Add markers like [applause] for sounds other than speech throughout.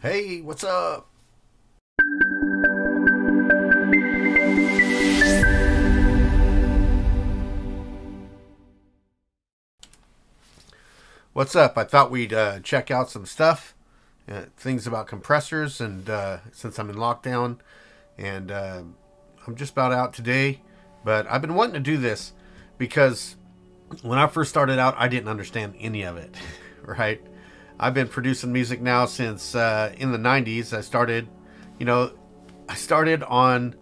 Hey, what's up? What's up? I thought we'd uh, check out some stuff, uh, things about compressors, and uh, since I'm in lockdown, and uh, I'm just about out today, but I've been wanting to do this because when I first started out, I didn't understand any of it, [laughs] right? I've been producing music now since uh, in the 90s. I started, you know, I started on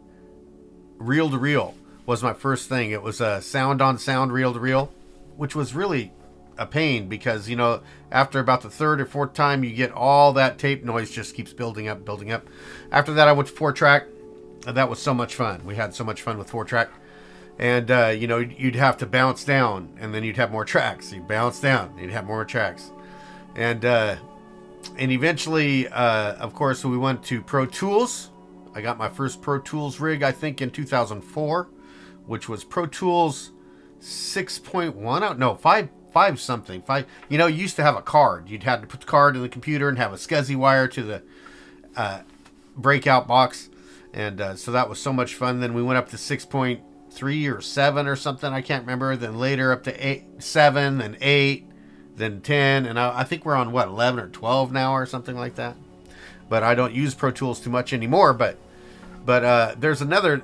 reel to reel was my first thing. It was a sound on sound reel to reel, which was really a pain because, you know, after about the third or fourth time, you get all that tape noise just keeps building up, building up. After that, I went to four track. That was so much fun. We had so much fun with four track. And, uh, you know, you'd have to bounce down and then you'd have more tracks. You'd bounce down, you'd have more tracks and uh, and eventually, uh, of course, we went to Pro Tools. I got my first Pro Tools rig, I think, in 2004, which was Pro Tools 6.1. Oh, no, five five something. Five. You know, you used to have a card. You'd have to put the card in the computer and have a SCSI wire to the uh, breakout box, and uh, so that was so much fun. Then we went up to 6.3 or 7 or something. I can't remember. Then later up to eight, 7 and 8 then 10, and I, I, think we're on what 11 or 12 now or something like that. But I don't use Pro Tools too much anymore. But but uh, there's another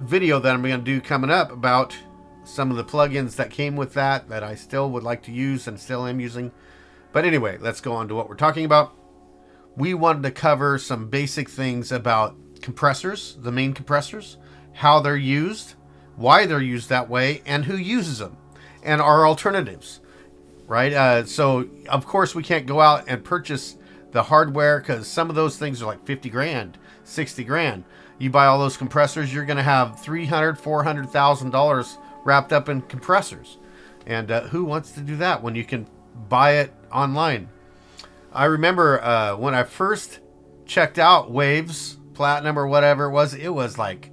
video that I'm going to do coming up about some of the plugins that came with that that I still would like to use and still am using. But anyway, let's go on to what we're talking about. We wanted to cover some basic things about compressors, the main compressors, how they're used, why they're used that way, and who uses them, and our alternatives right? Uh, so of course we can't go out and purchase the hardware because some of those things are like 50 grand, 60 grand. You buy all those compressors, you're going to have 300, 400,000 dollars wrapped up in compressors. And uh, who wants to do that when you can buy it online? I remember uh, when I first checked out Waves Platinum or whatever it was, it was like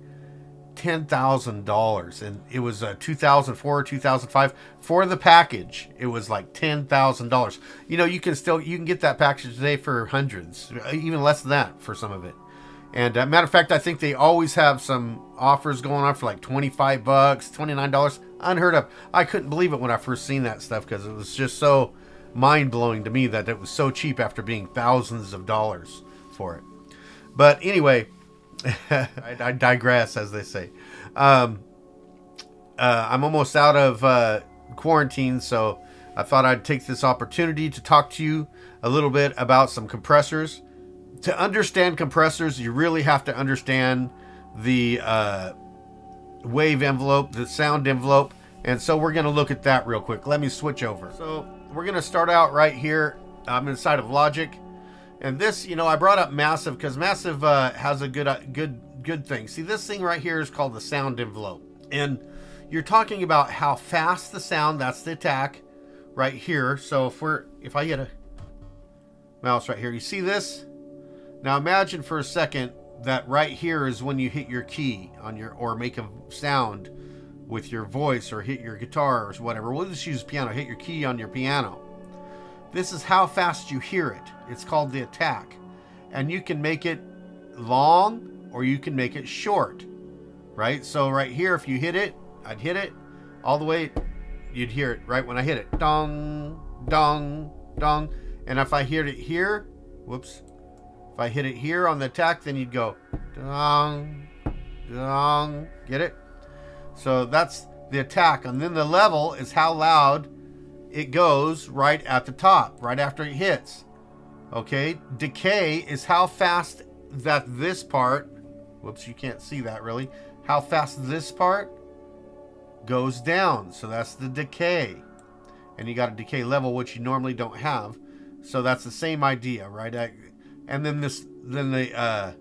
ten thousand dollars, and it was uh, two thousand four or two thousand five for the package. It was like ten thousand dollars. You know, you can still you can get that package today for hundreds, even less than that for some of it. And uh, matter of fact, I think they always have some offers going on for like twenty five bucks, twenty nine dollars, unheard of. I couldn't believe it when I first seen that stuff because it was just so mind blowing to me that it was so cheap after being thousands of dollars for it. But anyway, [laughs] I, I, digress, as they say. Um, uh, I'm almost out of uh, quarantine, so I thought I'd take this opportunity to talk to you a little bit about some compressors. To understand compressors, you really have to understand the uh, wave envelope, the sound envelope, and so we're going to look at that real quick. Let me switch over. So we're going to start out right here. I'm inside of Logic. And this, you know, I brought up Massive because Massive uh, has a good, uh, good, good thing. See, this thing right here is called the sound envelope, and you're talking about how fast the sound. That's the attack, right here. So if we're, if I get a mouse right here, you see this? Now imagine for a second that right here is when you hit your key on your, or make a sound with your voice, or hit your guitar, or whatever. We'll just use piano. Hit your key on your piano. This is how fast you hear it. It's called the attack. And you can make it long or you can make it short. Right? So right here, if you hit it, I'd hit it all the way, you'd hear it right when I hit it. Dong, dong, dong. And if I hit it here, whoops. If I hit it here on the attack, then you'd go dong, dong. Get it? So that's the attack. And then the level is how loud it goes right at the top, right after it hits. Okay, decay is how fast that this part, whoops, you can't see that really, how fast this part goes down. So that's the decay. And you got a decay level, which you normally don't have. So that's the same idea, right? And then this, then the uh,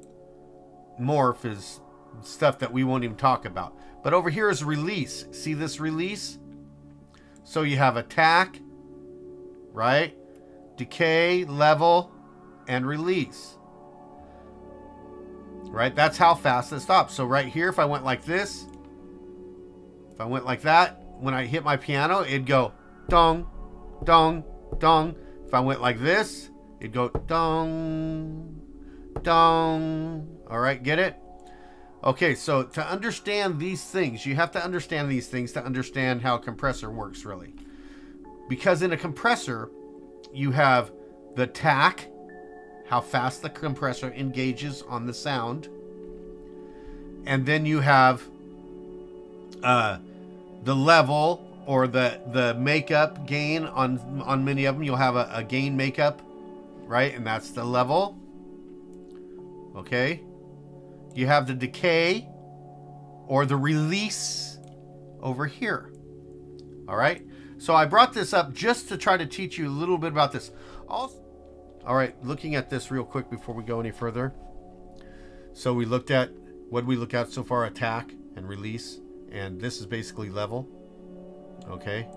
morph is stuff that we won't even talk about. But over here is release. See this release? So you have attack, right? Decay, level, and release. Right? That's how fast it stops. So right here, if I went like this, if I went like that, when I hit my piano, it'd go dong, dong, dong. If I went like this, it'd go dong, dong. All right, get it? Okay, so to understand these things, you have to understand these things to understand how a compressor works, really. Because in a compressor, you have the tack, how fast the compressor engages on the sound, and then you have uh, the level or the the makeup gain on on many of them. You'll have a, a gain makeup, right, and that's the level. Okay, you have the decay or the release over here. All right. So I brought this up just to try to teach you a little bit about this. Also, all right, looking at this real quick before we go any further. So we looked at what we look at so far, attack and release, and this is basically level. Okay,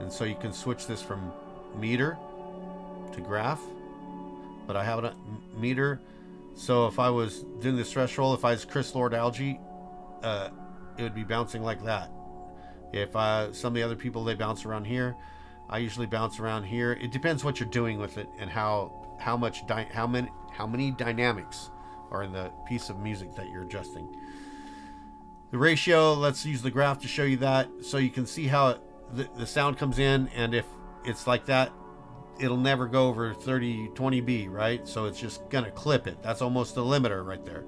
and so you can switch this from meter to graph, but I have a meter. So if I was doing this threshold, if I was Chris Lord Alge, uh, it would be bouncing like that. If uh, some of the other people they bounce around here, I usually bounce around here. It depends what you're doing with it and how how much how many how many dynamics are in the piece of music that you're adjusting. The ratio, let's use the graph to show you that so you can see how it, the, the sound comes in and if it's like that, it'll never go over 30 20b, right? So it's just to clip it. That's almost a limiter right there.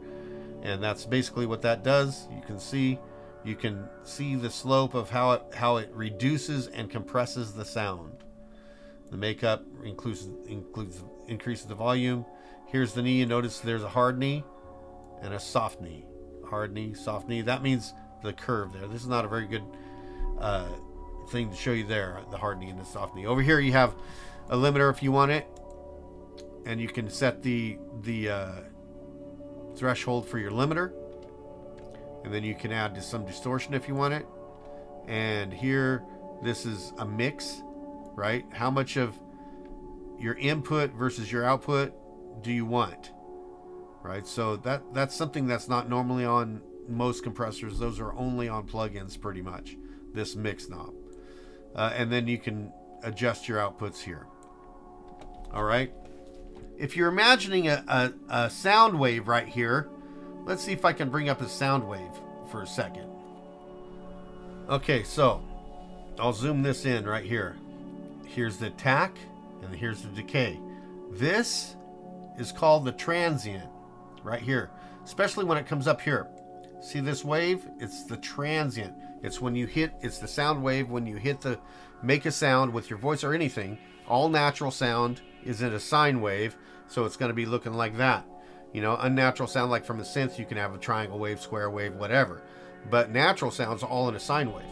And that's basically what that does. You can see you can see the slope of how it how it reduces and compresses the sound. The makeup includes includes increases the volume. Here's the knee. You notice there's a hard knee and a soft knee. Hard knee, soft knee. That means the curve there. This is not a very good uh, thing to show you there. The hard knee and the soft knee. Over here you have a limiter if you want it, and you can set the the uh, threshold for your limiter. And then you can add some distortion if you want it. And here this is a mix right? How much of your input versus your output do you want right? So that that's something that's not normally on most compressors. Those are only on plugins pretty much this mix knob. Uh, and then you can adjust your outputs here all right if you're imagining a, a, a sound wave right here Let's see if I can bring up a sound wave for a second. Okay, so I'll zoom this in right here. Here's the attack and here's the decay. This is called the transient right here, especially when it comes up here. See this wave? It's the transient. It's when you hit, it's the sound wave when you hit the, make a sound with your voice or anything. All natural sound is in a sine wave, so it's going to be looking like that. You know, unnatural sound like from a synth, you can have a triangle wave, square wave, whatever. But natural sounds all in a sine wave.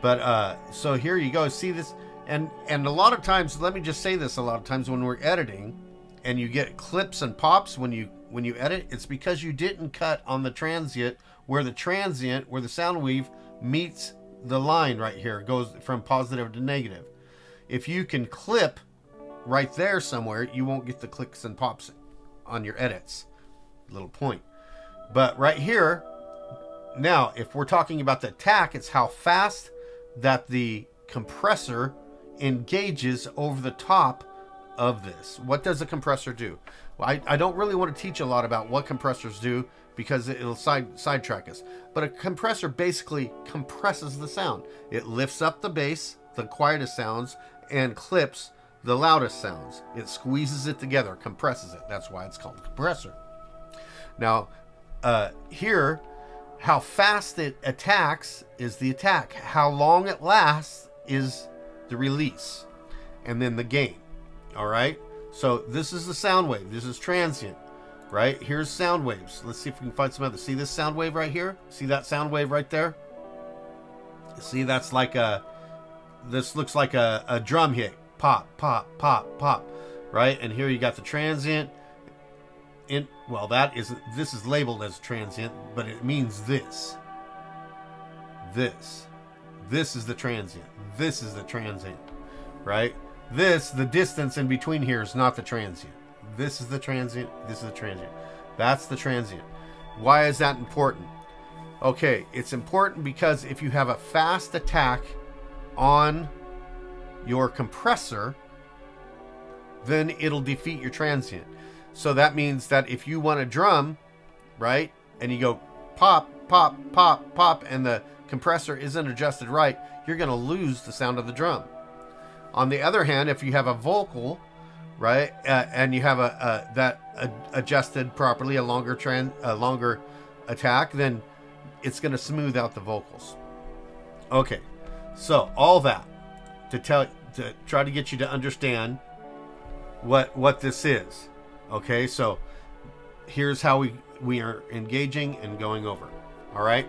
But uh, so here you go. See this, and and a lot of times, let me just say this: a lot of times when we're editing, and you get clips and pops when you when you edit, it's because you didn't cut on the transient where the transient where the sound wave meets the line right here. Goes from positive to negative. If you can clip right there somewhere, you won't get the clicks and pops on your edits little point. But right here, now, if we're talking about the attack, it's how fast that the compressor engages over the top of this. What does a compressor do? Well, I, I don't really want to teach a lot about what compressors do because it'll side sidetrack us. But a compressor basically compresses the sound. It lifts up the bass, the quietest sounds, and clips the loudest sounds. It squeezes it together, compresses it. That's why it's called a compressor. Now, uh, here, how fast it attacks is the attack. How long it lasts is the release. And then the gain. All right? So this is the sound wave. This is transient. Right? Here's sound waves. Let's see if we can find some other. See this sound wave right here? See that sound wave right there? See, that's like a... This looks like a, a drum hit. Pop, pop, pop, pop. Right? And here you got the transient. In well that is this is labeled as transient but it means this. This. This is the transient. This is the transient right? This the distance in between here is not the transient. This is the transient. This is the transient. That's the transient. Why is that important? Okay it's important because if you have a fast attack on your compressor then it'll defeat your transient. So that means that if you want a drum, right, and you go pop, pop, pop, pop, and the compressor isn't adjusted right, you're going to lose the sound of the drum. On the other hand, if you have a vocal, right, uh, and you have a, a that uh, adjusted properly, a longer trend, a longer attack, then it's going to smooth out the vocals. Okay, so all that to tell to try to get you to understand what what this is. Okay, so here's how we we are engaging and going over. All right.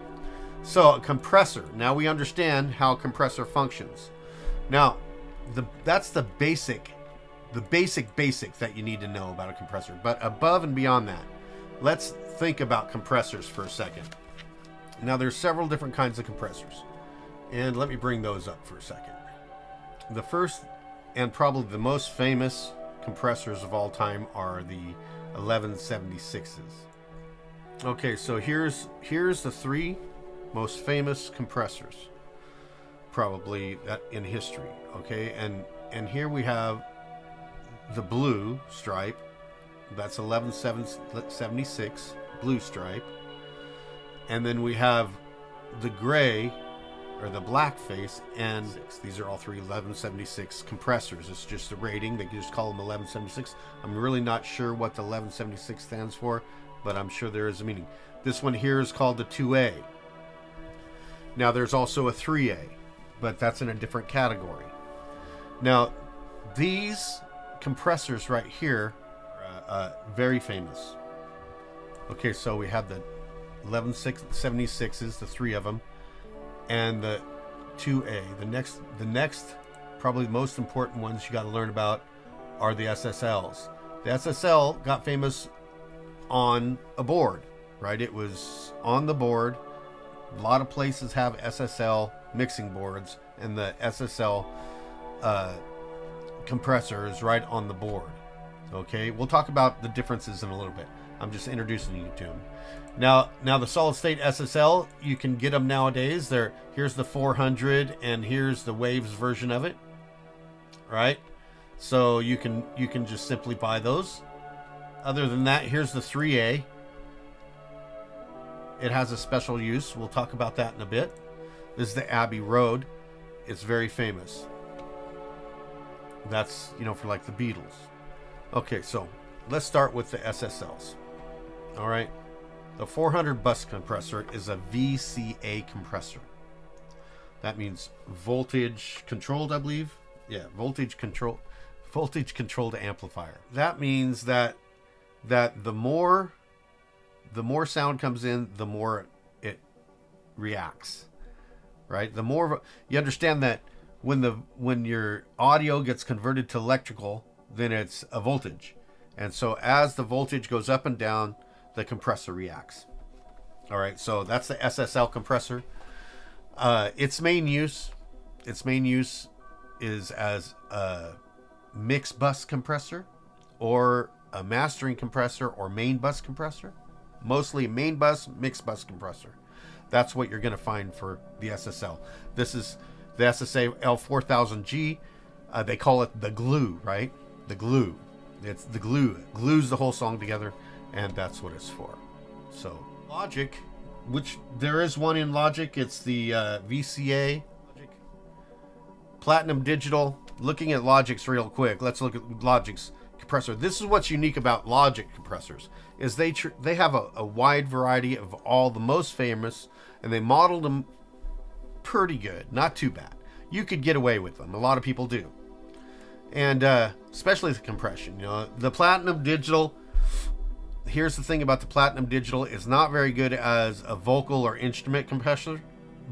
So a compressor. Now we understand how a compressor functions. Now, the that's the basic, the basic basic that you need to know about a compressor. But above and beyond that, let's think about compressors for a second. Now there's several different kinds of compressors. And let me bring those up for a second. The first and probably the most famous compressors of all time are the 1176s. Okay, so here's here's the three most famous compressors probably uh, in history, okay? And and here we have the blue stripe. That's 1176 blue stripe. And then we have the gray or the black face and these are all three 1176 compressors. It's just a rating. They just call them 1176 i'm really not sure what the 1176 stands for but i'm sure there is a meaning. This one here is called the 2a now there's also a 3a but that's in a different category. Now these compressors right here are uh, very famous. Okay so we have the 1176s the three of them and the 2A. The next, the next, probably most important ones you got to learn about are the SSLs. The SSL got famous on a board, right? It was on the board. A lot of places have SSL mixing boards, and the SSL uh, compressor is right on the board. Okay, we'll talk about the differences in a little bit. I'm just introducing you to them. Now, now the solid state SSL, you can get them nowadays. There, here's the 400, and here's the Waves version of it. Right, so you can you can just simply buy those. Other than that, here's the 3A. It has a special use. We'll talk about that in a bit. This is the Abbey Road. It's very famous. That's, you know, for like the Beatles. Okay, so let's start with the SSLs. All right. The 400 bus compressor is a VCA compressor. That means voltage controlled, I believe. Yeah, voltage control, [laughs] voltage controlled amplifier. That means that that the more the more sound comes in, the more it reacts. Right? The more you understand that when the when your audio gets converted to electrical, then it's a voltage. And so as the voltage goes up and down, the compressor reacts. All right, so that's the SSL compressor. Uh, its main use, its main use is as a mix bus compressor or a mastering compressor or main bus compressor. Mostly main bus, mix bus compressor. That's what you're going to find for the SSL. This is the SSL L4000G. Uh, they call it the glue, right? The glue. It's the glue. It glues the whole song together and that's what it's for. So Logic, which there is one in Logic, it's the uh, VCA Logic. Platinum Digital. Looking at Logic's real quick, let's look at Logic's compressor. This is what's unique about Logic compressors is they they have a, a wide variety of all the most famous, and they modeled them pretty good, not too bad. You could get away with them. A lot of people do, and uh, especially the compression. You know, the Platinum Digital here's the thing about the Platinum Digital. It's not very good as a vocal or instrument compressor,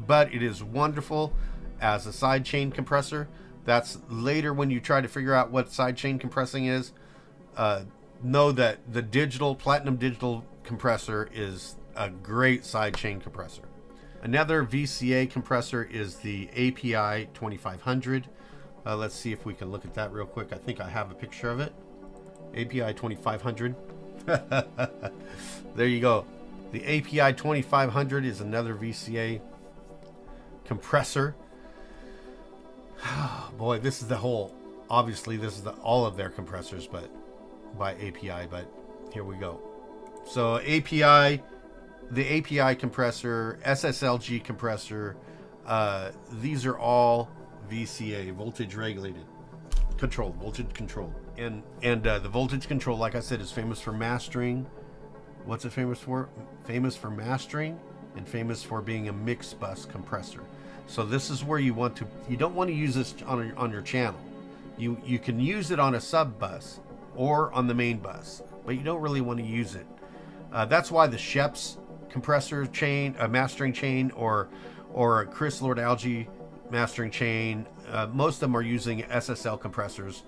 but it is wonderful as a sidechain compressor. That's later when you try to figure out what sidechain compressing is. Uh, know that the digital Platinum Digital compressor is a great sidechain compressor. Another VCA compressor is the API 2500. Uh, let's see if we can look at that real quick. I think I have a picture of it. API 2500. [laughs] there you go. The API 2500 is another VCA compressor. [sighs] Boy, this is the whole obviously this is the, all of their compressors, but by API. But here we go. So API, the API compressor, SSLG compressor, uh, these are all VCA, voltage regulated, control, voltage control, and and uh, the voltage control, like I said, is famous for mastering. What's it famous for? Famous for mastering and famous for being a mix bus compressor. So this is where you want to. You don't want to use this on your, on your channel. You you can use it on a sub bus or on the main bus, but you don't really want to use it. Uh, that's why the Scheps compressor chain, a mastering chain, or or Chris Lord Alge mastering chain. Uh, most of them are using SSL compressors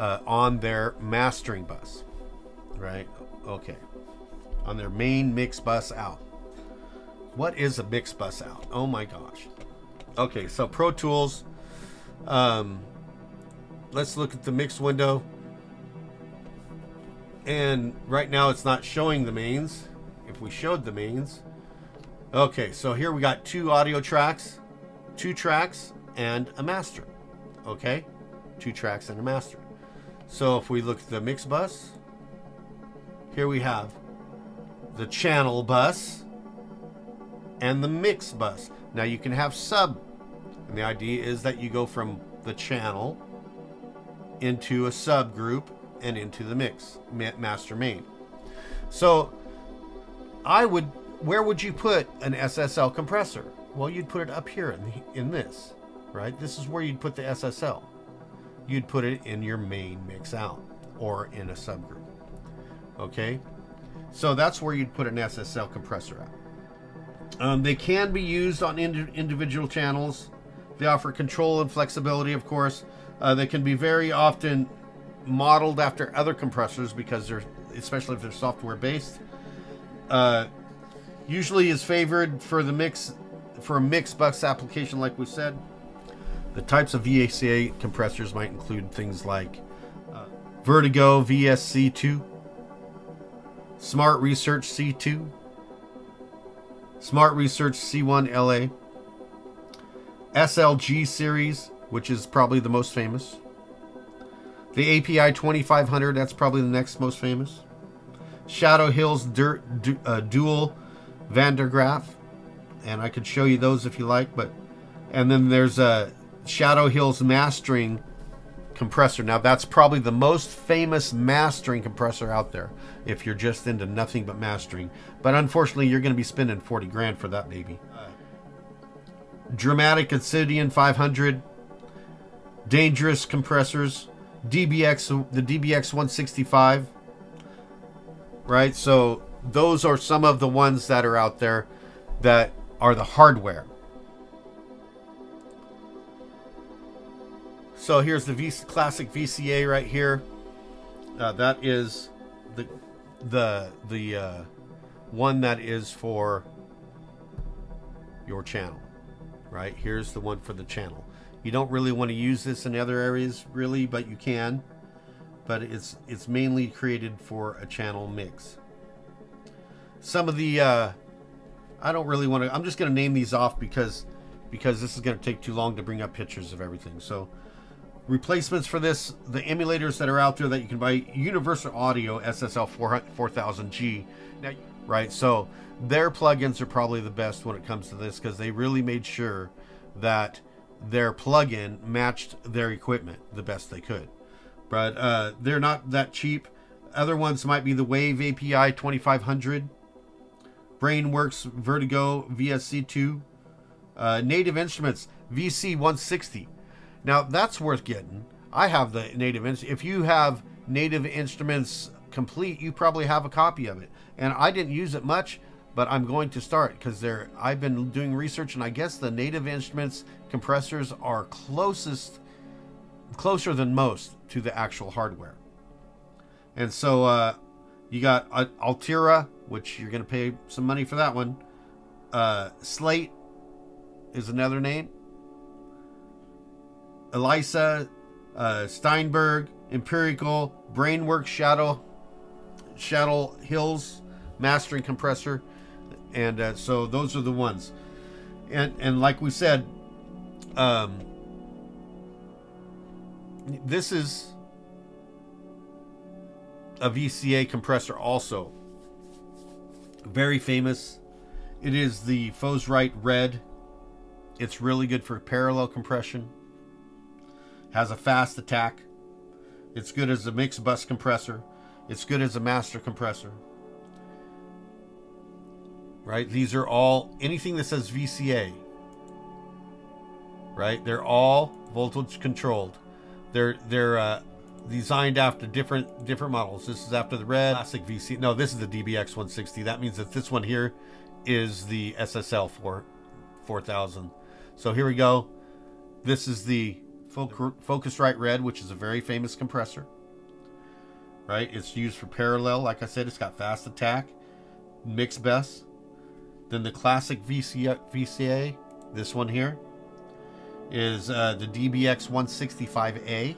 uh, on their mastering bus, right? Okay, on their main mix bus out. What is a mix bus out? Oh my gosh. Okay, so Pro Tools. Um, let's look at the mix window. And right now it's not showing the mains. If we showed the mains. Okay, so here we got two audio tracks, two tracks, and a master. Okay, two tracks and a master. So if we look at the mix bus, here we have the channel bus and the mix bus. Now you can have sub, and the idea is that you go from the channel into a subgroup and into the mix master main. So I would, where would you put an SSL compressor? Well, you'd put it up here in, the, in this, right? This is where you'd put the SSL. You'd put it in your main mix out or in a subgroup. Okay, so that's where you'd put an SSL compressor at. Um, they can be used on ind individual channels. They offer control and flexibility, of course. Uh, they can be very often modeled after other compressors because they're, especially if they're software based. Uh, usually is favored for the mix, for a mix bus application, like we said. The types of VCA compressors might include things like uh, Vertigo VSC2, Smart Research C2, Smart Research C1LA, SLG series, which is probably the most famous. The API 2500, that's probably the next most famous. Shadow Hills du uh, Dual Vandergraph, and I could show you those if you like, but and then there's a Shadow Hills Mastering compressor. Now that's probably the most famous mastering compressor out there if you're just into nothing but mastering. But unfortunately, you're going to be spending 40 grand for that baby. Dramastic Obsidian 500, dangerous compressors, DBX, the DBX 165, right? So those are some of the ones that are out there that are the hardware. So here's the v classic VCA right here. Uh, that is the the the uh, one that is for your channel, right? Here's the one for the channel. You don't really want to use this in other areas, really, but you can. But it's it's mainly created for a channel mix. Some of the uh, I don't really want to. I'm just going to name these off because because this is going to take too long to bring up pictures of everything. So replacements for this, the emulators that are out there that you can buy, Universal Audio SSL 4000G. Now, right, so their plugins are probably the best when it comes to this because they really made sure that their plugin matched their equipment the best they could. But uh, they're not that cheap. Other ones might be the Wave API 2500, Brainworx Vertigo VSC2, uh, Native Instruments VC 160. Now that's worth getting. I have the native instruments. if you have native instruments complete, you probably have a copy of it. And I didn't use it much, but I'm going to start because there I've been doing research and I guess the native instruments compressors are closest closer than most to the actual hardware. And so uh, you got Altera, which you're going to pay some money for that one. Uh, Slate is another name. Elisa, uh, Steinberg, Empirical, Brainworx Shadow, Shadow Hills, Mastering Compressor, and uh, so those are the ones. And and like we said, um, this is a VCA compressor also. Very famous. It is the Focusrite Red. It's really good for parallel compression. Has a fast attack. It's good as a mixed bus compressor. It's good as a master compressor. Right? These are all anything that says VCA. Right? They're all voltage controlled. They're they're uh, designed after different different models. This is after the red classic VC. No, this is the DBX 160. That means that this one here is the SSL 4 4000. So here we go. This is the Focusrite Red, which is a very famous compressor. Right? It's used for parallel. Like I said, it's got fast attack, mixed best. Then the classic VCA, VCA this one here, is uh, the DBX 165A.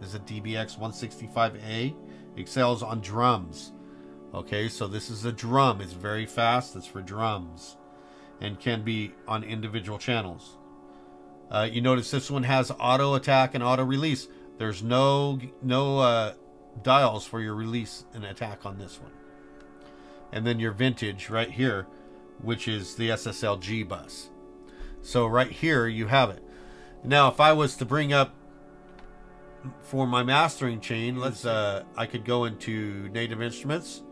This is a DBX 165A. Excels on drums. Okay, so this is a drum. It's very fast. It's for drums and can be on individual channels. Uh, you notice this one has auto attack and auto release. There's no no uh, dials for your release and attack on this one. And then your vintage right here, which is the SSLG bus. So right here you have it. Now, if I was to bring up for my mastering chain, let's uh, I could go into Native Instruments.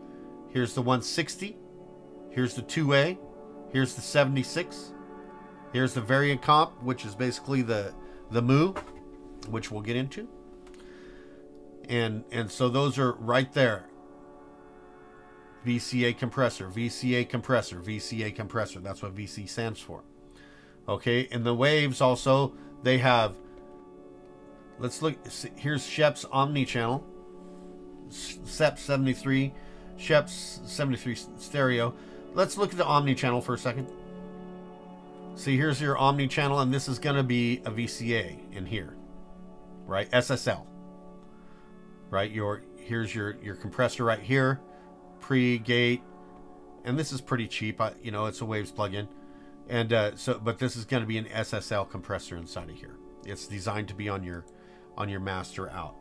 Here's the 160. Here's the 2A. Here's the 76. Here's the variant comp, which is basically the the Mu, which we'll get into. And and so those are right there. VCA compressor, VCA compressor, VCA compressor. That's what VC stands for. Okay, and the waves also they have let's look here's Scheps Omni channel SEP 73 Scheps 73 stereo let's look at the Omni channel for a second see here's your Omni channel and this is going to be a VCA in here right? SSL right? Your here's your your compressor right here pre gate and this is pretty cheap. I, you know it's a waves plugin. And uh, so but this is going to be an SSL compressor inside of here. It's designed to be on your on your master out.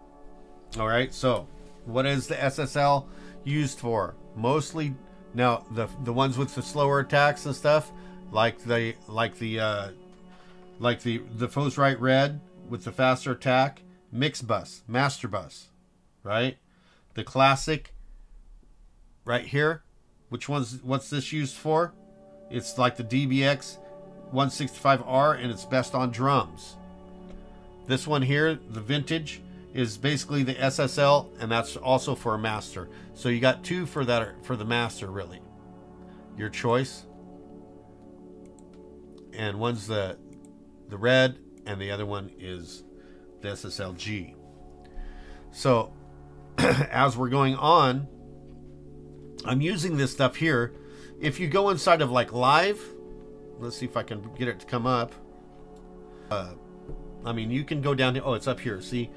All right so what is the SSL used for? Mostly now the the ones with the slower attacks and stuff like the like the uh, like the the Focusrite Red with the faster attack mix bus master bus right the classic right here which one's what's this used for it's like the DBX 165R and it's best on drums. This one here, the vintage, is basically the SSL and that's also for a master. So you got two for that for the master really. Your choice. And one's the the red and the other one is the SSLG. So [clears throat] as we're going on, I'm using this stuff here if you go inside of like live, let's see if I can get it to come up. Uh, I mean, you can go down to, oh, it's up here. See,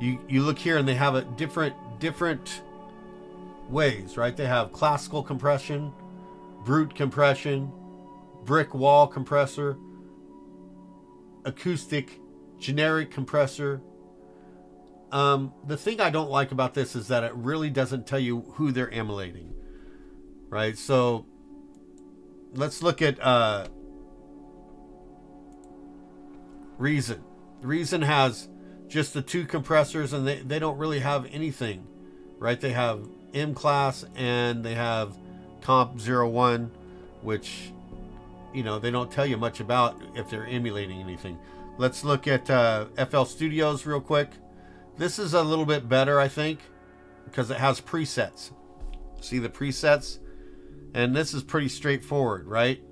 you, you look here and they have a different, different ways, right? They have classical compression, brute compression, brick wall compressor, acoustic, generic compressor. Um, the thing I don't like about this is that it really doesn't tell you who they're emulating right? So let's look at uh, Reason. Reason has just the two compressors and they, they don't really have anything, right? They have M class and they have Comp 01, which, you know, they don't tell you much about if they're emulating anything. Let's look at uh, FL Studios real quick. This is a little bit better, I think, because it has presets. See the presets? And this is pretty straightforward, right?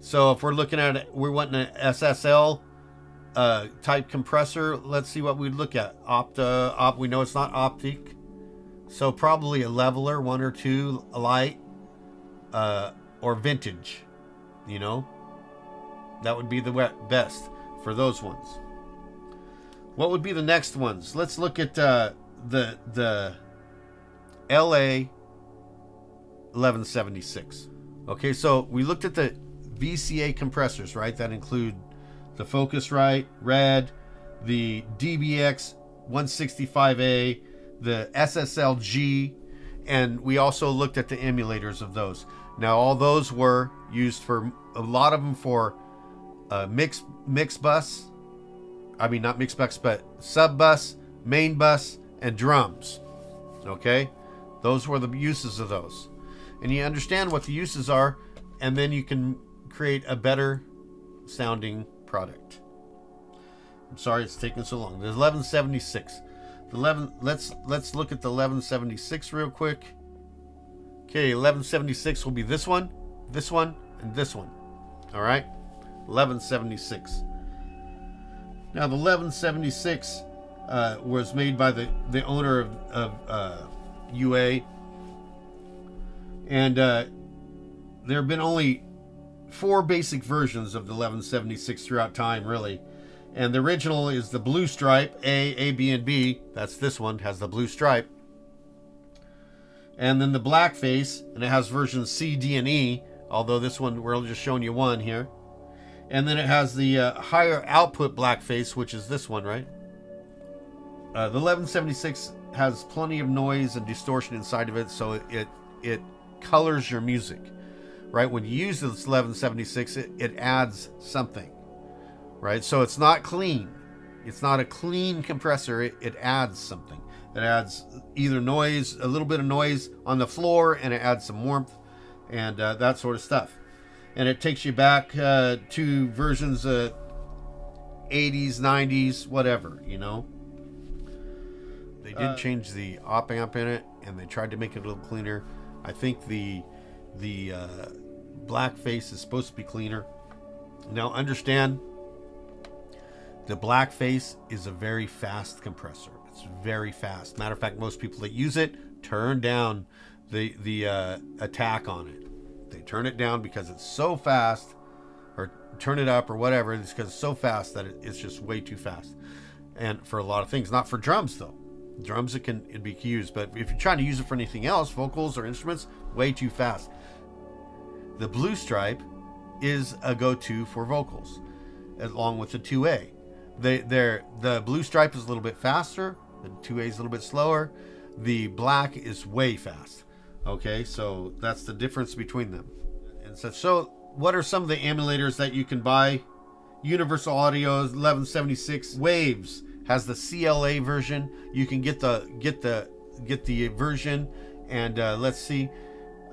So if we're looking at it, we're wanting an SSL uh, type compressor. Let's see what we'd look at. Opta, op, we know it's not optic. So probably a leveler, one or two, light, uh, or vintage, you know? That would be the best for those ones. What would be the next ones? Let's look at uh, the the LA 1176. Okay, so we looked at the VCA compressors, right? That include the Focusrite Red, the DBX 165A, the SSLG, and we also looked at the emulators of those. Now, all those were used for a lot of them for uh, mix mix bus. I mean, not mix bus, but sub bus, main bus, and drums. Okay, those were the uses of those, and you understand what the uses are, and then you can create a better sounding product. I'm sorry it's taking so long. There's 1176. The 11. Let's let's look at the 1176 real quick. Okay, 1176 will be this one, this one, and this one. All right, 1176. Now the 1176 uh, was made by the the owner of, of uh, UA, and uh, there have been only four basic versions of the 1176 throughout time, really. And the original is the blue stripe, A, A, B, and B. That's this one, has the blue stripe and then the black face, and it has versions C, D, and E, although this one, we're just showing you one here. And then it has the uh, higher output black face, which is this one, right? Uh, the 1176 has plenty of noise and distortion inside of it, so it, it, it colors your music, right? When you use this 1176, it, it adds something, right? So it's not clean. It's not a clean compressor, it, it adds something. It adds either noise, a little bit of noise on the floor, and it adds some warmth and uh, that sort of stuff. And it takes you back uh, to versions of 80s, 90s, whatever, you know. They did uh, change the op amp in it, and they tried to make it a little cleaner. I think the the uh, black face is supposed to be cleaner. Now understand, the black face is a very fast compressor. It's very fast. Matter of fact, most people that use it turn down the the uh, attack on it. They turn it down because it's so fast, or turn it up or whatever. It's because it's so fast that it, it's just way too fast. And for a lot of things, not for drums though. Drums it can it be used, but if you're trying to use it for anything else, vocals or instruments, way too fast. The blue stripe is a go-to for vocals, along with the 2A. They, they're, the blue stripe is a little bit faster. The 2A is a little bit slower. The black is way fast. Okay, so that's the difference between them. And so, so what are some of the emulators that you can buy? Universal Audio's 1176 Waves has the CLA version. You can get the get the get the version, and uh, let's see,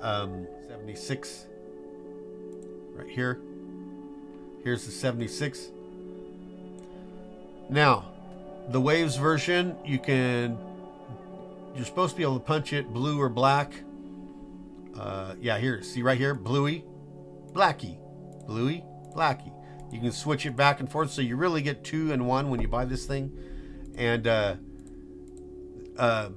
um, 76 right here. Here's the 76. Now, the Waves version, you can, you're supposed to be able to punch it blue or black. Uh, yeah, here, see right here, bluey, blacky, bluey, blacky. You can switch it back and forth, so you really get two and one when you buy this thing. And uh, uh,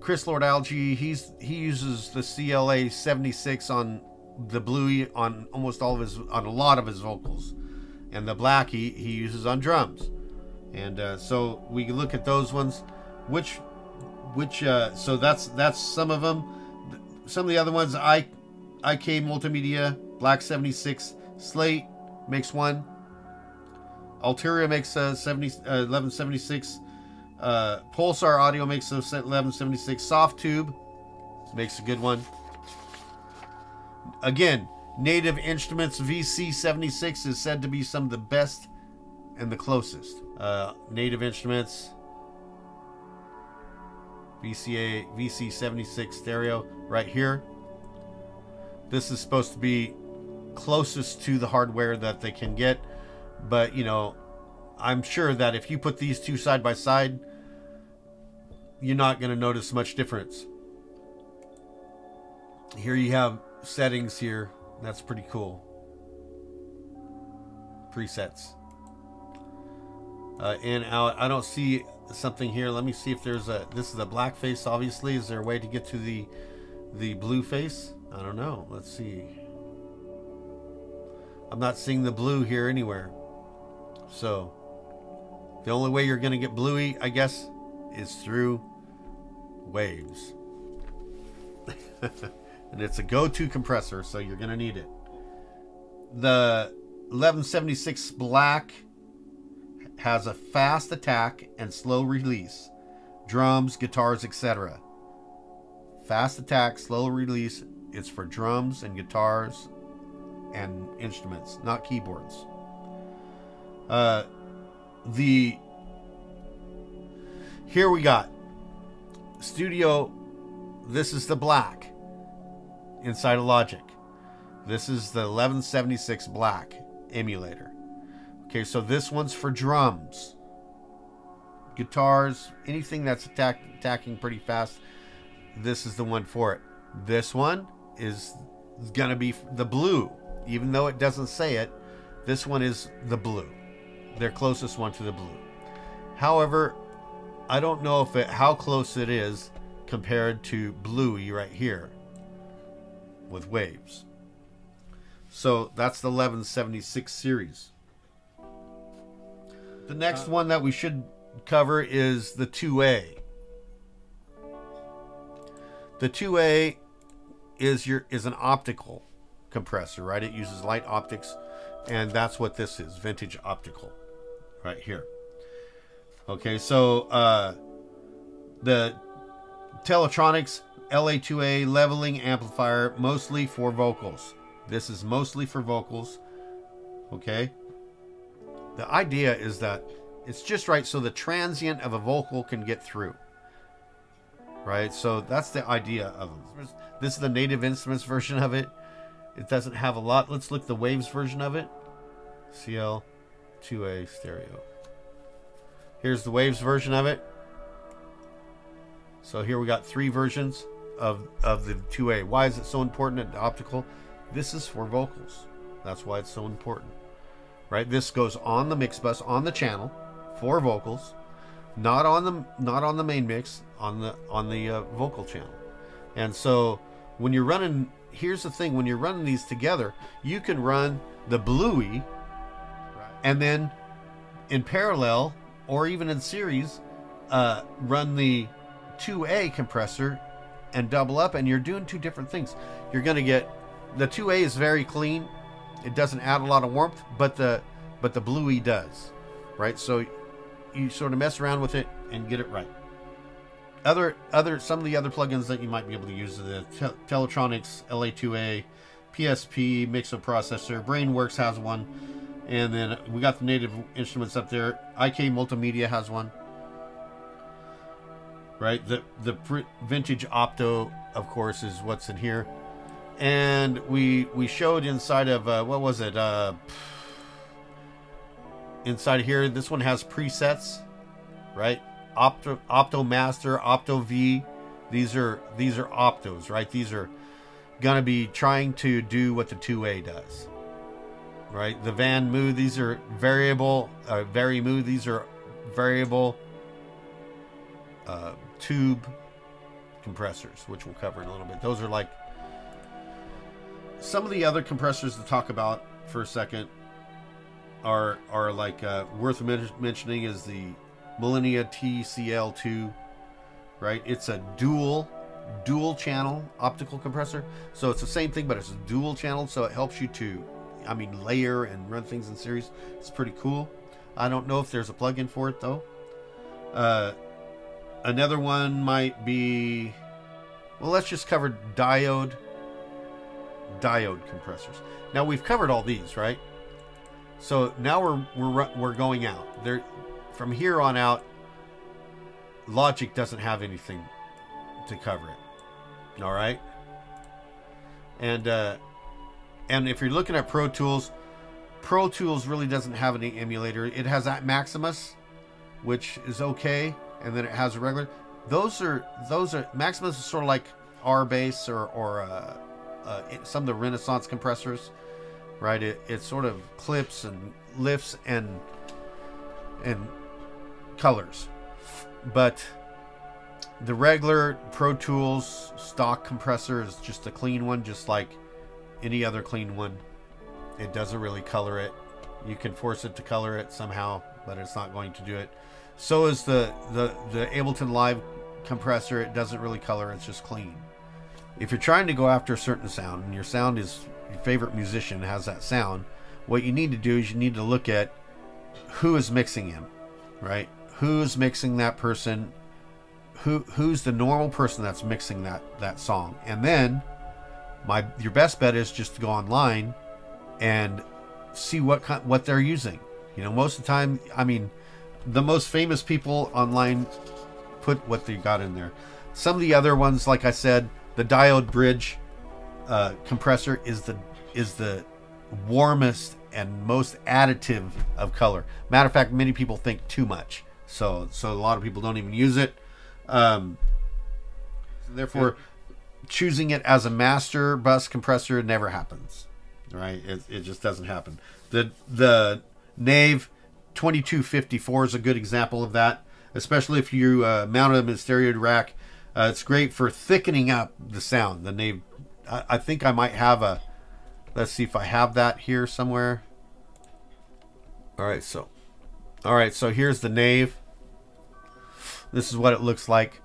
Chris Lord Alge, he's he uses the CLA 76 on the bluey on almost all of his on a lot of his vocals, and the black he, he uses on drums. And uh, so we look at those ones. Which, which, uh, so that's that's some of them. Some of the other ones, I, IK Multimedia, Black 76, Slate makes one. Alteria makes a 70, uh, 1176. Uh, Pulsar Audio makes a 1176. Softube makes a good one. Again, Native Instruments VC76 is said to be some of the best and the closest. Uh, native Instruments, VCA VC76 stereo right here. This is supposed to be closest to the hardware that they can get, but you know, I'm sure that if you put these two side by side, you're not going to notice much difference. Here you have settings here. That's pretty cool. Presets uh, in out. I don't see something here. Let me see if there's a. This is a black face. Obviously, is there a way to get to the the blue face? I don't know. Let's see. I'm not seeing the blue here anywhere. So the only way you're going to get bluey, I guess, is through waves. [laughs] and it's a go-to compressor, so you're going to need it. The 1176 black has a fast attack and slow release. Drums, guitars, etc. Fast attack, slow release. It's for drums and guitars and instruments, not keyboards. Uh, the here we got studio. This is the black inside of Logic. This is the 1176 black emulator. Okay, so this one's for drums, guitars, anything that's attack, attacking pretty fast. This is the one for it. This one is going to be the blue, even though it doesn't say it. This one is the blue, their closest one to the blue. However, I don't know if it how close it is compared to Bluey right here with waves. So that's the 1176 series. The next uh, one that we should cover is the 2A. The 2A is your is an optical compressor, right? It uses light optics, and that's what this is, vintage optical, right here. Okay, so uh, the Teletronix LA2A leveling amplifier, mostly for vocals. This is mostly for vocals. Okay. The idea is that it's just right so the transient of a vocal can get through. Right? So that's the idea of it. This is the native instruments version of it. It doesn't have a lot. Let's look the waves version of it. CL2A stereo. Here's the waves version of it. So here we got three versions of, of the 2A. Why is it so important at optical? This is for vocals. That's why it's so important. Right? This goes on the mix bus on the channel for vocals, not on the not on the main mix, on the on the uh, vocal channel. And so when you're running here's the thing when you're running these together, you can run the bluey and then in parallel or even in series uh, run the 2A compressor and double up and you're doing two different things. You're going to get the 2A is very clean. It doesn't add a lot of warmth, but the but the Bluey does, right? So you sort of mess around with it and get it right. Other other some of the other plugins that you might be able to use are the Te Teletronix LA2A, PSP Mixo processor, Brainworx has one, and then we got the native instruments up there. IK Multimedia has one. Right, the the vintage Opto, of course, is what's in here and we we showed inside of uh, what was it uh, inside here this one has presets right? Opto opto master opto v. These are these are optos right? These are gonna be trying to do what the 2a does right? The van mu these are variable uh, Vari-Mu these are variable uh, tube compressors which we'll cover in a little bit. Those are like some of the other compressors to talk about for a second are are like uh, worth men mentioning is the Millennia TCL2, right? It's a dual dual channel optical compressor, so it's the same thing, but it's a dual channel, so it helps you to, I mean, layer and run things in series. It's pretty cool. I don't know if there's a plugin for it though. Uh, another one might be, well, let's just cover diode diode compressors. Now we've covered all these, right? So now we're we're we're going out. There from here on out Logic doesn't have anything to cover it. All right? And uh and if you're looking at Pro Tools, Pro Tools really doesn't have any emulator. It has that Maximus, which is okay, and then it has a regular. Those are those are Maximus is sort of like R base or or uh, uh, some of the Renaissance compressors, right? It, it sort of clips and lifts and and colors, but the regular Pro Tools stock compressor is just a clean one, just like any other clean one. It doesn't really color it. You can force it to color it somehow, but it's not going to do it. So is the the the Ableton Live compressor. It doesn't really color. It's just clean if you're trying to go after a certain sound and your sound is your favorite musician has that sound, what you need to do is you need to look at who is mixing him, right? Who's mixing that person? Who who's the normal person that's mixing that that song? And then my your best bet is just to go online and see what kind, what they're using. You know, most of the time, I mean, the most famous people online put what they got in there. Some of the other ones, like I said, the diode bridge uh, compressor is the is the warmest and most additive of color. Matter of fact, many people think too much, so so a lot of people don't even use it. Um, therefore, choosing it as a master bus compressor never happens, right? It, it just doesn't happen. The the Nave 2254 is a good example of that, especially if you uh, mount them in a stereo rack. Uh, it's great for thickening up the sound. The Nave, I, I think I might have a. Let's see if I have that here somewhere. All right, so, all right, so here's the Nave. This is what it looks like.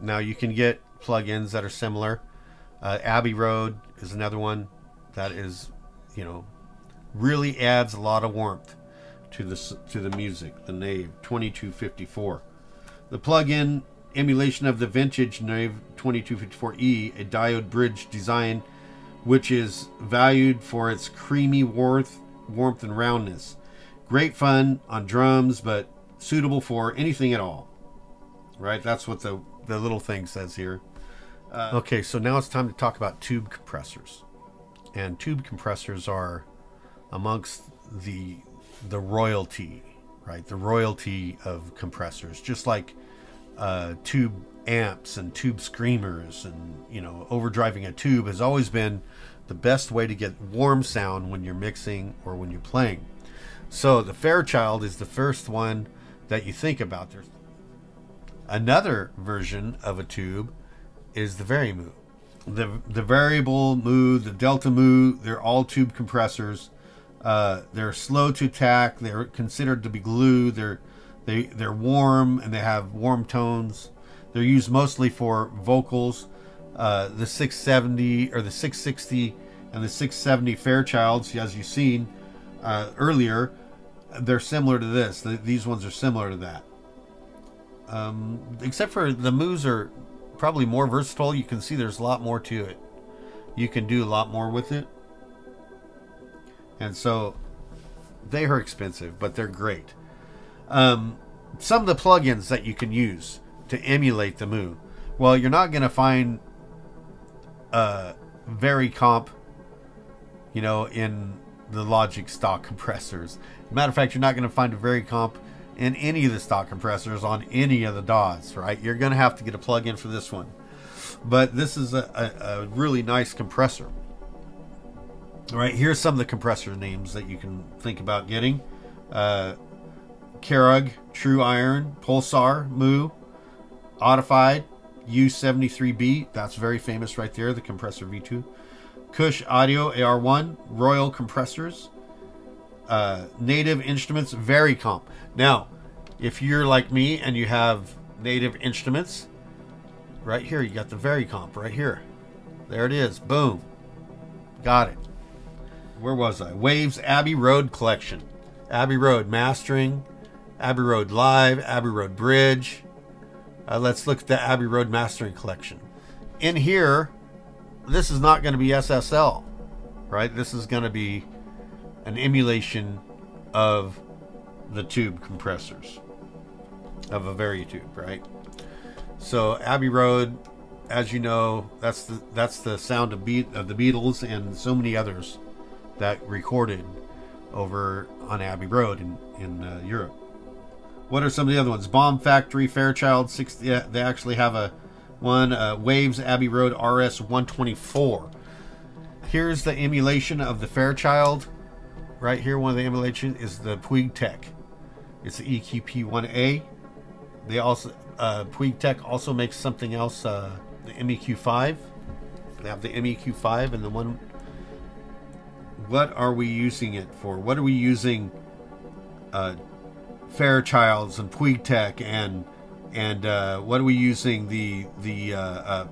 Now you can get plugins that are similar. Uh, Abbey Road is another one that is, you know, really adds a lot of warmth to the to the music. The Nave 2254, the plug-in emulation of the vintage Nave 2254E, a diode bridge design, which is valued for its creamy warmth, warmth and roundness. Great fun on drums, but suitable for anything at all. Right, that's what the the little thing says here. Uh, okay, so now it's time to talk about tube compressors. And tube compressors are amongst the the royalty, right? The royalty of compressors, just like uh, tube amps and tube screamers, and you know, overdriving a tube has always been the best way to get warm sound when you're mixing or when you're playing. So the Fairchild is the first one that you think about. There's another version of a tube is the Vari-Mu. The the variable mu, the delta mu, they're all tube compressors. Uh, they're slow to attack. They're considered to be glue. They're they they're warm and they have warm tones. They're used mostly for vocals. Uh, the 670 or the 660 and the 670 Fairchilds, as you've seen uh, earlier, they're similar to this. The, these ones are similar to that. Um, except for the Mu's are probably more versatile. You can see there's a lot more to it. You can do a lot more with it. And so they are expensive, but they're great. Um, some of the plugins that you can use to emulate the Mu. Well, you're not going to find uh, very comp, you know, in the Logic stock [laughs] compressors. Matter of fact, you're not going to find a very comp in any of the stock compressors on any of the DAWs, right? You're going to have to get a plug-in for this one. But this is a, a, a really nice compressor. All right, here's some of the compressor names that you can think about getting. Uh, Kerug, True Iron, Pulsar, Mu, Audified, U73B, that's very famous right there, the compressor V2. Kush Audio AR1, Royal Compressors, uh, Native Instruments, Vari-Comp. Now, if you're like me and you have Native Instruments, right here, you got the Vari-Comp right here. There it is. Boom. Got it. Where was I? Waves Abbey Road Collection. Abbey Road Mastering, Abbey Road Live, Abbey Road Bridge. Uh, let's look at the Abbey Road Mastering Collection. In here, this is not going to be SSL, right? This is going to be an emulation of the tube compressors of a Vari-Tube, right? So Abbey Road, as you know, that's the that's the sound of beat of the Beatles and so many others that recorded over on Abbey Road in in uh, Europe. What are some of the other ones? Bomb Factory, Fairchild, 60, yeah, they actually have a one uh, Waves Abbey Road RS 124. Here's the emulation of the Fairchild. Right here, one of the emulation is the PuigTec. It's the EQP1A. They also uh, PuigTec also makes something else, uh, the MEQ5. They have the MEQ5 and the one. What are we using it for? What are we using uh, Fairchilds and PuigTec and and uh, what are we using the the uh, uh,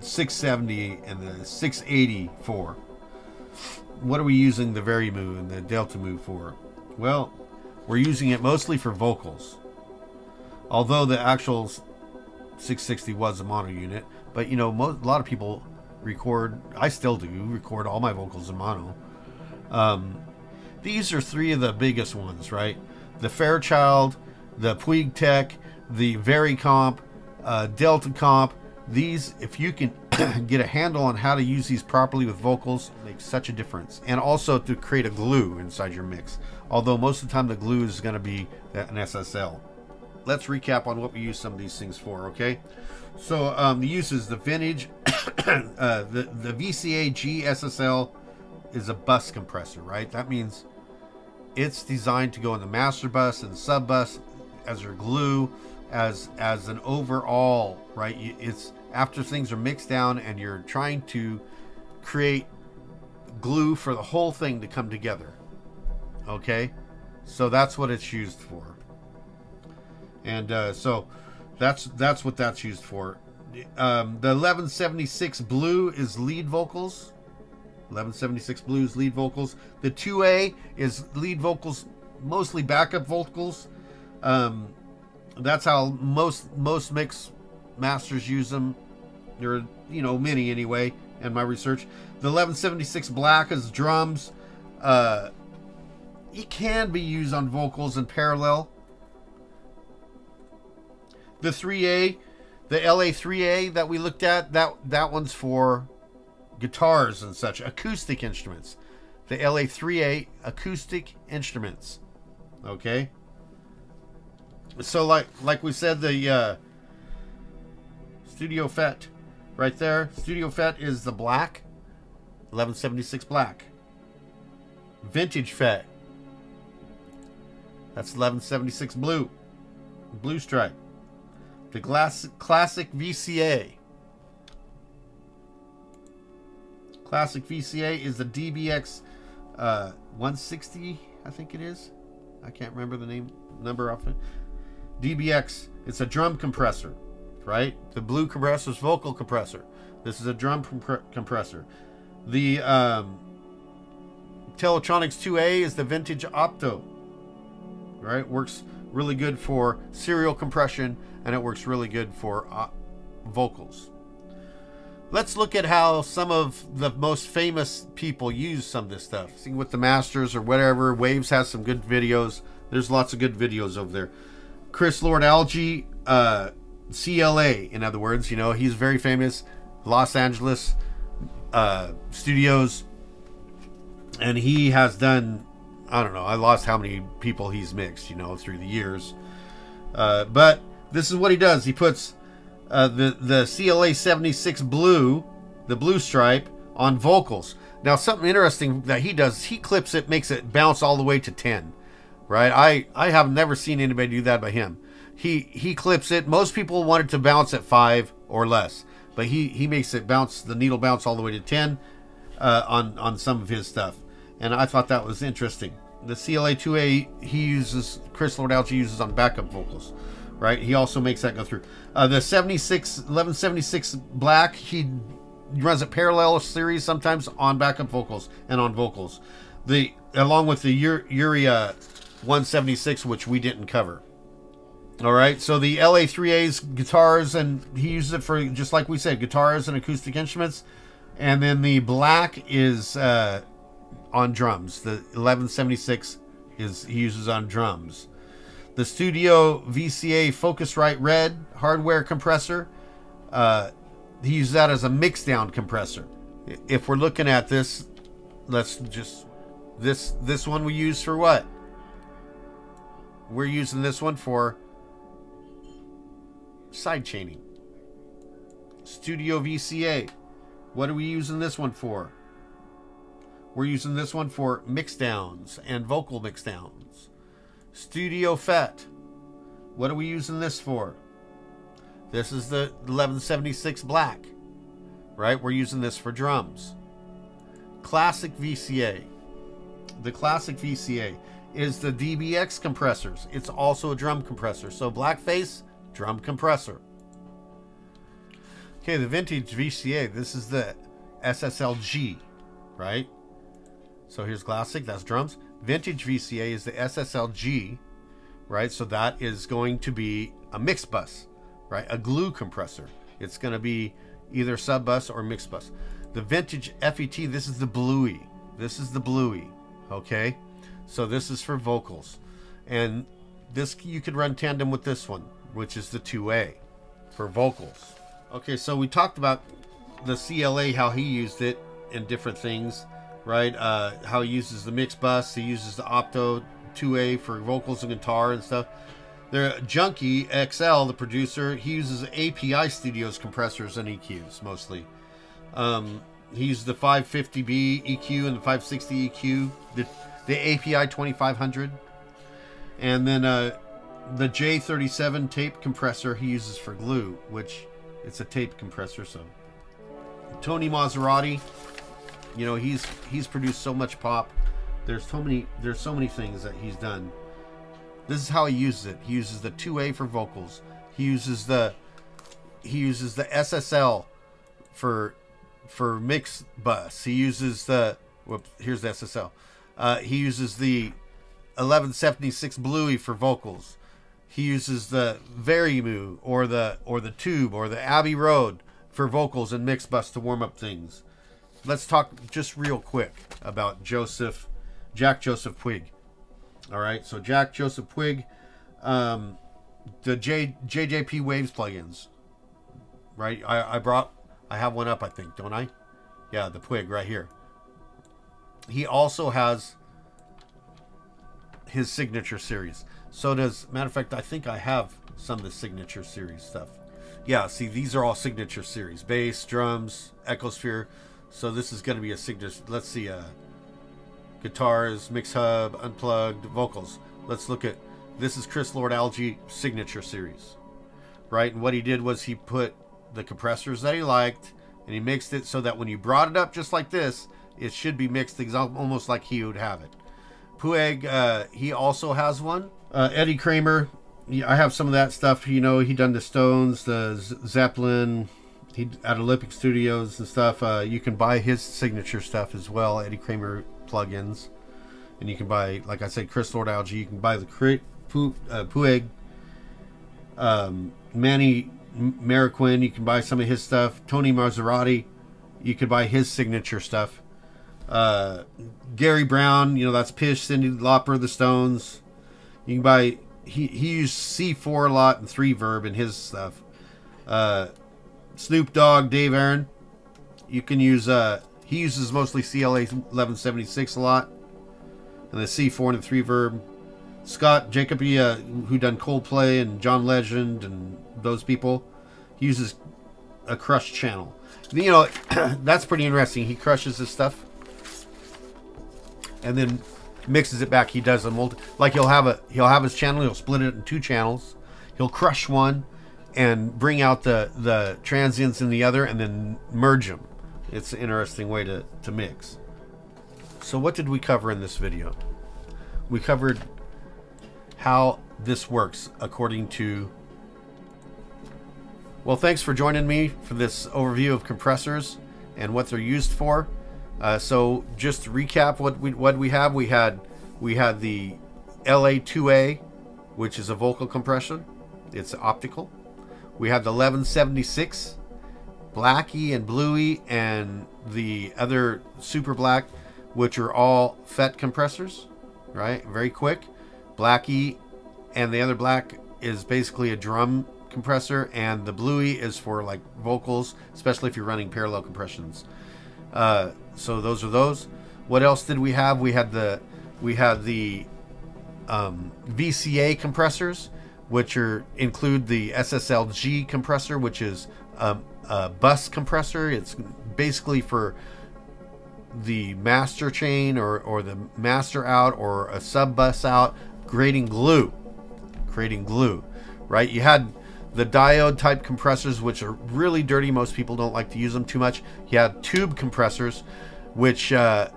670 and the 680 for? What are we using the Vari-Mu and the Delta Mu for? Well, we're using it mostly for vocals. Although the actual 660 was a mono unit, but you know, most, a lot of people record. I still do record all my vocals in mono. Um, these are three of the biggest ones, right? The Fairchild, the PuigTec, the Vari-Comp, uh, Delta Comp. These, if you can [coughs] get a handle on how to use these properly with vocals, makes such a difference. And also to create a glue inside your mix. Although most of the time the glue is going to be an SSL. Let's recap on what we use some of these things for, okay? So um, the uses, the vintage, [coughs] uh, the, the VCA G SSL is a bus compressor, right? That means it's designed to go in the master bus and sub bus as your glue, as as an overall, right? It's after things are mixed down and you're trying to create glue for the whole thing to come together. Okay, so that's what it's used for, and uh, so that's that's what that's used for. Um, the 1176 blue is lead vocals. 1176 blues lead vocals. The 2A is lead vocals, mostly backup vocals. Um, that's how most most mix masters use them. There are, you know, many anyway, in my research. The 1176 black is drums. Uh, it can be used on vocals in parallel. The 3A, the LA3A that we looked at, that that one's for guitars and such, acoustic instruments. The LA3A acoustic instruments. Okay? So like like we said the uh, Studio FET right there. Studio FET is the black 1176 black. Vintage FET. That's 1176 blue. Blue stripe. The glass classic VCA. Classic VCA is the DBX uh, 160, I think it is. I can't remember the name number of it. DBX, it's a drum compressor, right? The blue compressor is vocal compressor. This is a drum compressor. The um, Teletronix 2A is the vintage Opto, right? Works really good for serial compression and it works really good for uh, vocals. Let's look at how some of the most famous people use some of this stuff. See with the Masters or whatever. Waves has some good videos. There's lots of good videos over there. Chris Lord-Alge, uh, CLA, in other words, you know, he's very famous. Los Angeles uh, studios. And he has done, I don't know, I lost how many people he's mixed, you know, through the years. Uh, but this is what he does. He puts uh, the the CLA 76 blue, the blue stripe on vocals. Now something interesting that he does, he clips it, makes it bounce all the way to 10. Right? I I have never seen anybody do that by him. He he clips it. Most people want it to bounce at 5 or less, but he he makes it bounce the needle bounce all the way to 10 uh, on on some of his stuff. And I thought that was interesting. The CLA 2A he uses Chris Lord-Alge uses on backup vocals right? He also makes that go through. Uh, the 76, 1176 Black, he runs a parallel series sometimes on backup vocals and on vocals. The along with the UREI 176, which we didn't cover. All right, so the LA3A's guitars, and he uses it for just like we said, guitars and acoustic instruments. And then the black is uh, on drums. The 1176 is he uses on drums the Studio VCA Focusrite Red hardware compressor. Uh, he uses that as a mixdown compressor. If we're looking at this, let's just this this one we use for what? We're using this one for side chaining. Studio VCA. What are we using this one for? We're using this one for mixdowns and vocal mixdowns. Studio FET. What are we using this for? This is the 1176 black, right? We're using this for drums. Classic VCA. The classic VCA is the DBX compressors. It's also a drum compressor. So blackface, drum compressor. Okay, the vintage VCA. This is the SSLG, right? So here's classic, that's drums. Vintage VCA is the SSLG, right? So that is going to be a mix bus, right? A glue compressor. It's going to be either sub bus or mix bus. The vintage FET, this is the Bluey. This is the Bluey, okay? So this is for vocals. And this you could run tandem with this one, which is the 2A for vocals. Okay, so we talked about the CLA, how he used it and different things, right? Uh, how he uses the mix bus, he uses the Opto 2A for vocals and guitar and stuff. The Junkie XL, the producer, he uses API Studios compressors and EQs mostly. Um, he uses the 550B EQ and the 560 EQ, the, the API 2500. And then uh, the J37 tape compressor he uses for glue, which it's a tape compressor. So Tony Maserati, you know he's he's produced so much pop. There's so many there's so many things that he's done. This is how he uses it. He uses the 2A for vocals. He uses the he uses the SSL for for mix bus. He uses the whoops, here's the SSL. Uh, he uses the 1176 Bluey for vocals. He uses the Varimu or the or the Tube or the Abbey Road for vocals and mix bus to warm up things. Let's talk just real quick about Joseph, Jack Joseph Puig. All right, so Jack Joseph Puig, um, the J, JJP Waves plugins, right? I, I brought, I have one up, I think, don't I? Yeah, the Puig right here. He also has his signature series. So does, matter of fact, I think I have some of the signature series stuff. Yeah, see, these are all signature series. Bass, drums, Echosphere. So this is going to be a signature. Let's see, uh, guitars, mix hub, unplugged, vocals. Let's look at, this is Chris Lord-Alge signature series, right? And what he did was he put the compressors that he liked, and he mixed it so that when you brought it up just like this, it should be mixed almost like he would have it. Puig, uh, he also has one. Uh, Eddie Kramer, I have some of that stuff. You know, he done the Stones, the Zeppelin, he at Olympic Studios and stuff. Uh, you can buy his signature stuff as well, Eddie Kramer plugins, and you can buy, like I said, Chris Lord-Alge. You can buy the Pu, uh, Puig, um, Manny Marroquin. You can buy some of his stuff. Tony Maserati, you could buy his signature stuff. Uh, Gary Brown, you know that's Pish, Cyndi Lauper, the Stones. You can buy. He he used C4 a lot and TrueVerb in his stuff. Uh, Snoop Dogg, Dave Aron. You can use. Uh, he uses mostly CLA 1176 a lot, and the C4 and the TrueVerb. Scott Jacoby, uh, who done Coldplay and John Legend and those people, he uses a crush channel. You know, [clears throat] that's pretty interesting. He crushes his stuff and then mixes it back. He does a multi like he'll have a he'll have his channel. He'll split it in two channels. He'll crush one and bring out the the transients in the other, and then merge them. It's an interesting way to to mix. So what did we cover in this video? We covered how this works according to well thanks for joining me for this overview of compressors and what they're used for uh, so just to recap what we what we have, we had we had the LA2A, which is a vocal compression. It's optical. We have the 1176 Blackie and Bluey and the other Super Black, which are all FET compressors, right? Very quick. Blackie and the other black is basically a drum compressor, and the Bluey is for like vocals, especially if you're running parallel compressions. Uh, so those are those. What else did we have? We had the we had the um, VCA compressors, which are include the SSLG compressor, which is a, a bus compressor. It's basically for the master chain or, or the master out or a sub bus out, creating glue, creating glue, right? You had the diode type compressors, which are really dirty. Most people don't like to use them too much. You have tube compressors, which uh,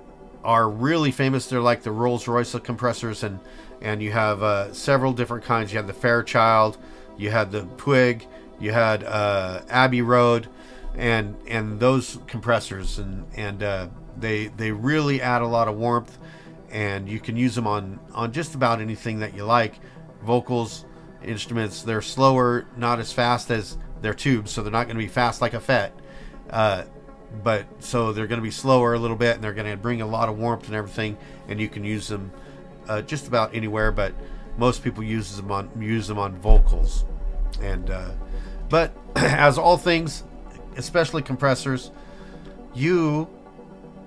are really famous. They're like the Rolls Royce compressors, and and you have uh, several different kinds. You have the Fairchild, you had the Puig, you had uh, Abbey Road, and and those compressors, and and uh, they they really add a lot of warmth and you can use them on on just about anything that you like. Vocals, instruments, they're slower, not as fast as their tubes, so they're not going to be fast like a FET. Uh, but so they're going to be slower a little bit, and they're going to bring a lot of warmth and everything, and you can use them uh, just about anywhere. But most people use them on use them on vocals, and uh, but [clears throat] as all things, especially compressors, you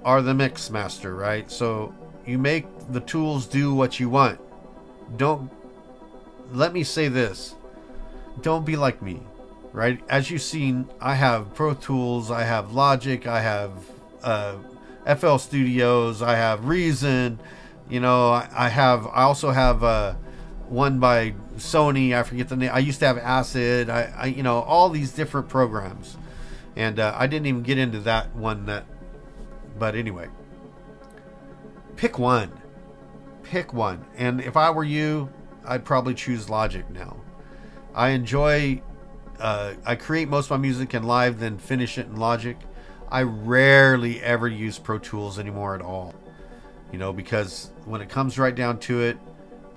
are the mix master, right? So you make the tools do what you want. Don't let me say this. Don't be like me, right? As you've seen, I have Pro Tools, I have Logic, I have uh, FL Studios, I have Reason. You know, I, I have. I also have uh, one by Sony. I forget the name. I used to have Acid. I, I you know, all these different programs, and uh, I didn't even get into that one. That, but anyway, pick one. Pick one. And if I were you, I'd probably choose Logic now. I enjoy. Uh, I create most of my music in live, then finish it in Logic. I rarely ever use Pro Tools anymore at all. You know, because when it comes right down to it,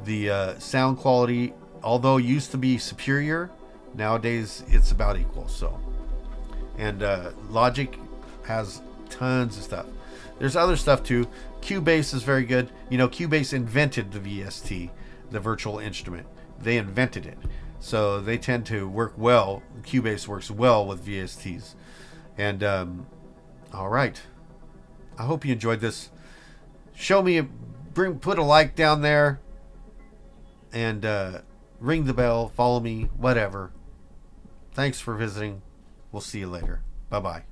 the uh, sound quality, although used to be superior, nowadays it's about equal. So, and uh, Logic has tons of stuff. There's other stuff too. Cubase is very good. You know, Cubase invented the VST, the virtual instrument. They invented it. So they tend to work well. Cubase works well with VSTs. And um, all right. I hope you enjoyed this. Show me, a bring, put a like down there, and uh, ring the bell. Follow me, whatever. Thanks for visiting. We'll see you later. Bye bye.